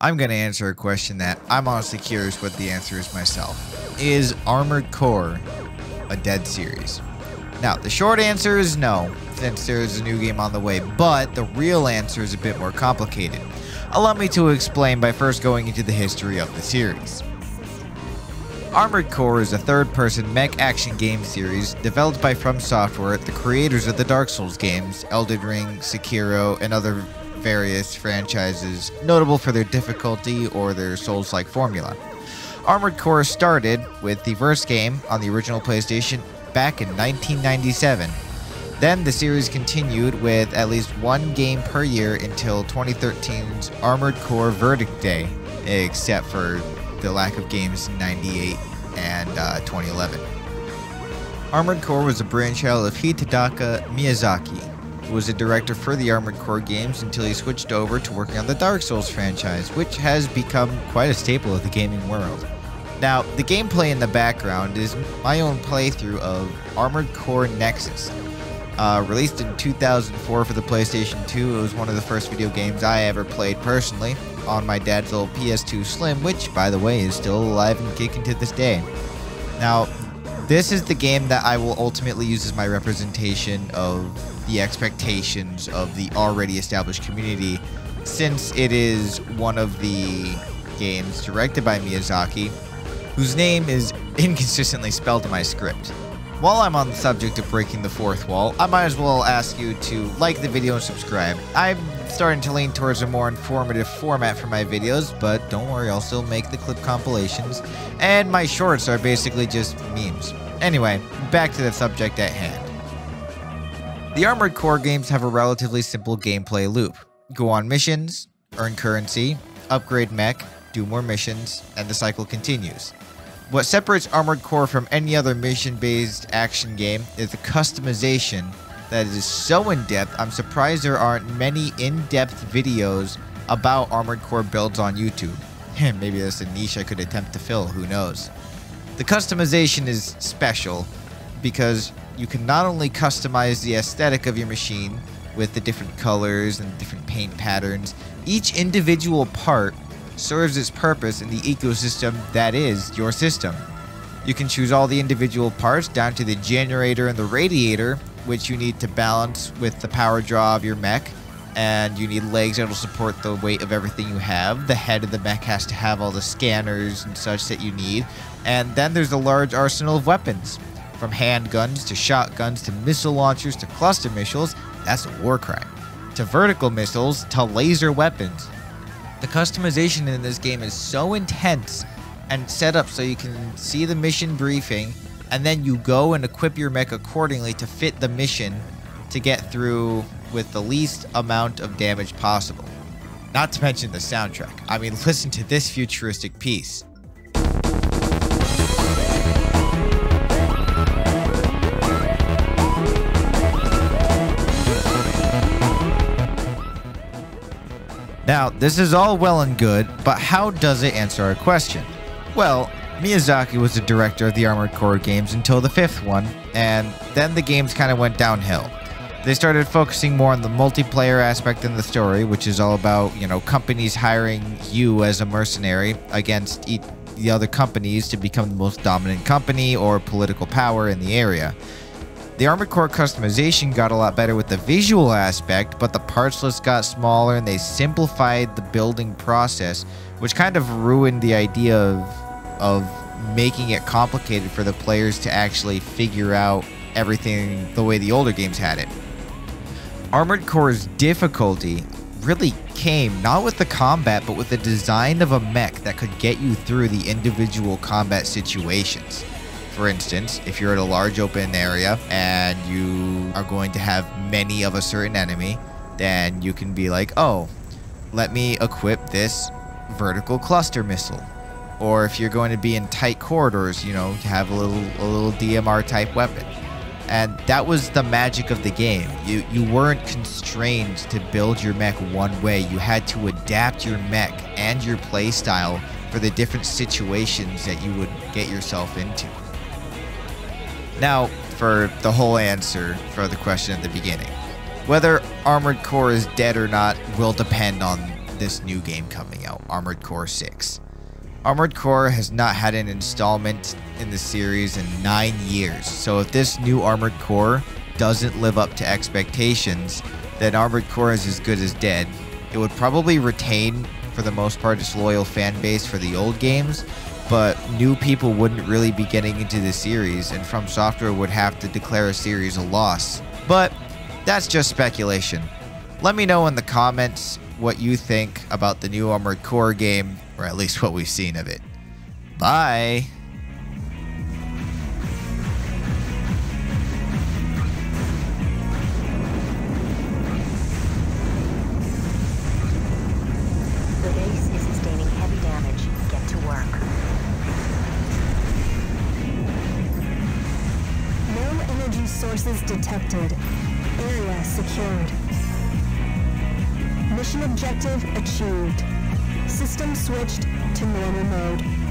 I'm going to answer a question that I'm honestly curious what the answer is myself. Is Armored Core a dead series? Now, the short answer is no, since there is a new game on the way, but the real answer is a bit more complicated. Allow me to explain by first going into the history of the series. Armored Core is a third-person mech action game series developed by From Software, the creators of the Dark Souls games, Elden Ring, Sekiro, and other various franchises notable for their difficulty or their Souls-like formula. Armored Core started with the first game on the original PlayStation back in 1997. Then the series continued with at least one game per year until 2013's Armored Core Verdict Day, except for the lack of games in 98 and uh, 2011. Armored Core was a brainchild of Hidetaka Miyazaki, was a director for the Armored Core games until he switched over to working on the Dark Souls franchise, which has become quite a staple of the gaming world. Now, the gameplay in the background is my own playthrough of Armored Core Nexus. Uh, released in 2004 for the PlayStation 2, it was one of the first video games I ever played personally on my dad's old PS2 Slim, which, by the way, is still alive and kicking to this day. Now, this is the game that I will ultimately use as my representation of the expectations of the already established community, since it is one of the games directed by Miyazaki, whose name is inconsistently spelled in my script. While I'm on the subject of breaking the fourth wall, I might as well ask you to like the video and subscribe. I'm starting to lean towards a more informative format for my videos, but don't worry, I'll still make the clip compilations. And my shorts are basically just memes. Anyway, back to the subject at hand. The Armored Core games have a relatively simple gameplay loop. Go on missions, earn currency, upgrade mech, do more missions, and the cycle continues. What separates Armored Core from any other mission-based action game is the customization that is so in-depth, I'm surprised there aren't many in-depth videos about Armored Core builds on YouTube. Maybe that's a niche I could attempt to fill, who knows. The customization is special because you can not only customize the aesthetic of your machine with the different colors and different paint patterns, each individual part serves its purpose in the ecosystem that is your system. You can choose all the individual parts down to the generator and the radiator, which you need to balance with the power draw of your mech. And you need legs that will support the weight of everything you have. The head of the mech has to have all the scanners and such that you need. And then there's a large arsenal of weapons. From handguns to shotguns to missile launchers to cluster missiles, that's a war crime. To vertical missiles to laser weapons. The customization in this game is so intense and set up so you can see the mission briefing and then you go and equip your mech accordingly to fit the mission to get through with the least amount of damage possible. Not to mention the soundtrack. I mean, listen to this futuristic piece. Now, this is all well and good, but how does it answer our question? Well, Miyazaki was the director of the Armored Core games until the fifth one, and then the games kind of went downhill. They started focusing more on the multiplayer aspect in the story, which is all about, you know, companies hiring you as a mercenary against the other companies to become the most dominant company or political power in the area. The Armored Core customization got a lot better with the visual aspect, but the parts list got smaller and they simplified the building process, which kind of ruined the idea of, of making it complicated for the players to actually figure out everything the way the older games had it. Armored Core's difficulty really came not with the combat, but with the design of a mech that could get you through the individual combat situations. For instance, if you're at a large open area and you are going to have many of a certain enemy, then you can be like, oh, let me equip this vertical cluster missile. Or if you're going to be in tight corridors, you know, have a little a little DMR type weapon. And that was the magic of the game. You you weren't constrained to build your mech one way. You had to adapt your mech and your playstyle for the different situations that you would get yourself into. Now, for the whole answer for the question at the beginning. Whether Armored Core is dead or not will depend on this new game coming out, Armored Core 6. Armored Core has not had an installment in the series in nine years, so if this new Armored Core doesn't live up to expectations, then Armored Core is as good as dead. It would probably retain, for the most part, its loyal fan base for the old games, but new people wouldn't really be getting into the series, and From Software would have to declare a series a loss. But that's just speculation. Let me know in the comments what you think about the new Armored Core game, or at least what we've seen of it. Bye! Sources detected. Area secured. Mission objective achieved. System switched to normal mode.